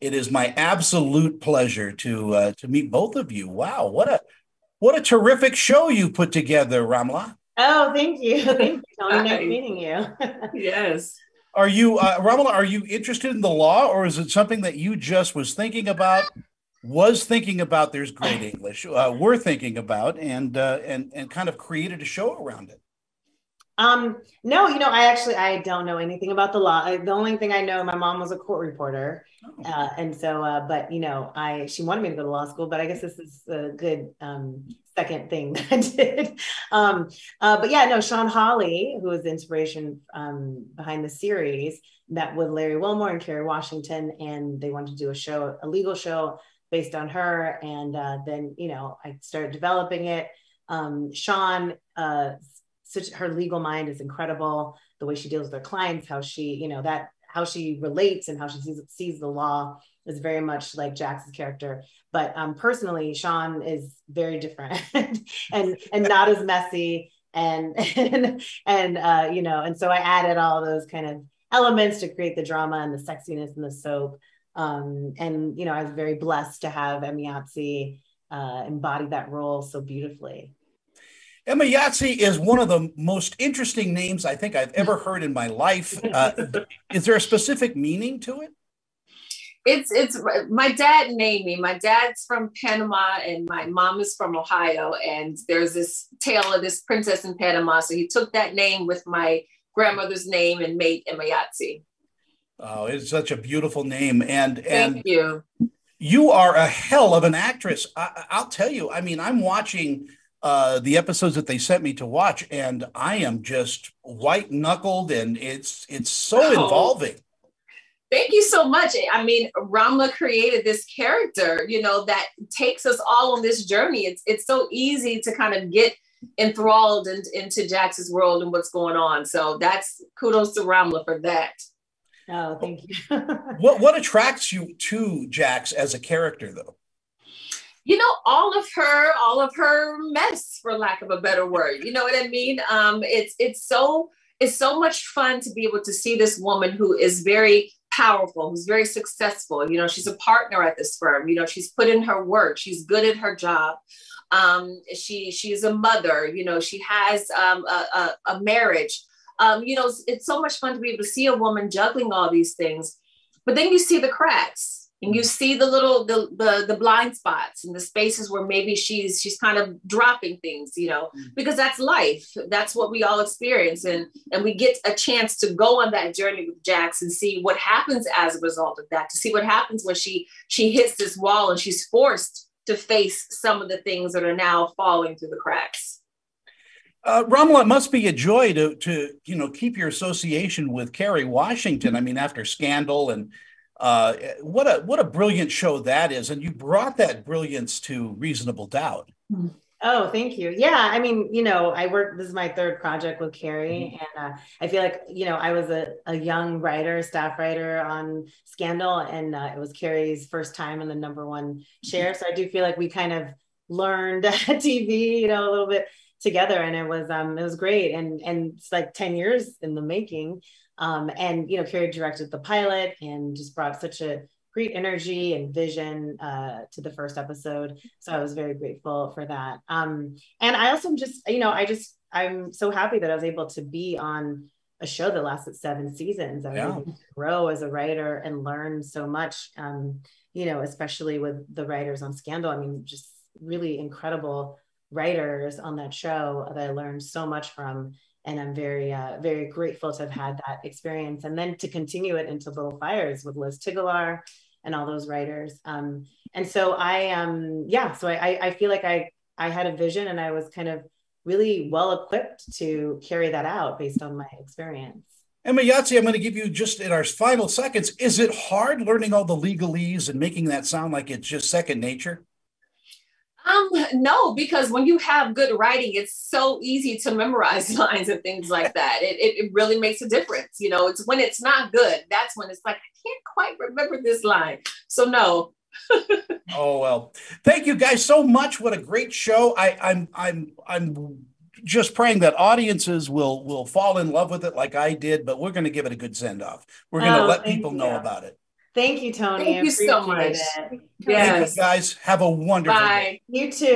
It is my absolute pleasure to uh, to meet both of you. Wow, what a what a terrific show you put together, Raamla. Oh, thank you, thank you, Tony. Nice meeting you. yes. Are you, uh, Raamla? Are you interested in the law, or is it something that you just was thinking about? Was thinking about. There's great English. Uh, we're thinking about, and uh, and and kind of created a show around it. Um, no, you know, I actually I don't know anything about the law. I, the only thing I know, my mom was a court reporter, oh. uh, and so, uh, but you know, I she wanted me to go to law school, but I guess this is a good um, second thing that I did. Um, uh, but yeah, no, Shawn Holley, who was the inspiration um, behind the series, met with Larry Wilmore and Kerry Washington, and they wanted to do a show, a legal show based on her, and uh, then you know, I started developing it. Um, Shawn uh, such her legal mind is incredible. The way she deals with her clients, how she, you know, that how she relates and how she sees, sees the law is very much like Jax's character. But um, personally, Shawn is very different and and not as messy and and and uh, you know, and so I added all those kind of elements to create the drama and the sexiness and the soap. Um, and you know, I was very blessed to have Yahtzee uh, embody that role so beautifully. Emayatzy is one of the most interesting names I think I've ever heard in my life. Uh, is there a specific meaning to it? It's it's my dad named me. My dad's from Panama and my mom is from Ohio. And there's this tale of this princess in Panama. So he took that name with my grandmother's name and made Emayatzy. Oh, it's such a beautiful name. And and Thank you. You are a hell of an actress. I, I'll tell you. I mean, I'm watching uh, the episodes that they sent me to watch, and I am just white knuckled, and it's it's so oh. involving. Thank you so much. I mean, Raamla created this character, you know, that takes us all on this journey. It's it's so easy to kind of get enthralled in, into Jax's world and what's going on. So that's kudos to Raamla for that. Oh, thank you. what what attracts you to Jax as a character, though? You know, all of her, all of her mess, for lack of a better word. You know what I mean? Um, it's it's so it's so much fun to be able to see this woman who is very powerful, who's very successful. You know, she's a partner at this firm. You know, she's put in her work. She's good at her job. Um, she she's a mother. You know, she has um, a, a, a marriage. Um, you know, it's, it's so much fun to be able to see a woman juggling all these things. But then you see the cracks and you see the little the, the the blind spots and the spaces where maybe she's she's kind of dropping things you know mm. because that's life that's what we all experience and and we get a chance to go on that journey with jax and see what happens as a result of that to see what happens when she she hits this wall and she's forced to face some of the things that are now falling through the cracks uh, Raamla, it must be a joy to, to you know keep your association with Kerry Washington. I mean, after Scandal and uh, what a what a brilliant show that is, and you brought that brilliance to Reasonable Doubt. Oh, thank you. Yeah, I mean, you know, I work. This is my third project with Kerry, mm-hmm. and uh, I feel like you know I was a, a young writer, staff writer on Scandal, and uh, it was Kerry's first time in the number one chair. So I do feel like we kind of learned TV, you know, a little bit together, and it was um it was great, and and it's like ten years in the making. Um, and, you know, Kerry directed the pilot and just brought such a great energy and vision uh, to the first episode. So I was very grateful for that. Um, and I also just, you know, I just, I'm so happy that I was able to be on a show that lasted seven seasons. I was yeah. able to grow as a writer and learn so much, um, you know, especially with the writers on Scandal. I mean, just really incredible writers on that show that I learned so much from and I'm very, uh, very grateful to have had that experience, and then to continue it into Little Fires with Liz Tigelaar and all those writers. Um, and so I, um, yeah, so I, I feel like I, I had a vision, and I was kind of really well equipped to carry that out based on my experience. Emayatzy, I'm going to give you just in our final seconds. Is it hard learning all the legalese and making that sound like it's just second nature? Um, no, because when you have good writing, it's so easy to memorize lines and things like that. It, it, it, really makes a difference. You know, it's when it's not good, that's when it's like, I can't quite remember this line. So no. oh well. Thank you guys so much. What a great show. I, I'm I'm I'm just praying that audiences will will fall in love with it like I did, but we're going to give it a good send off. We're going to oh, let people you. know about it. Thank you, Tony. Thank you so much. It. Yes. You guys. Have a wonderful Bye. day. You too.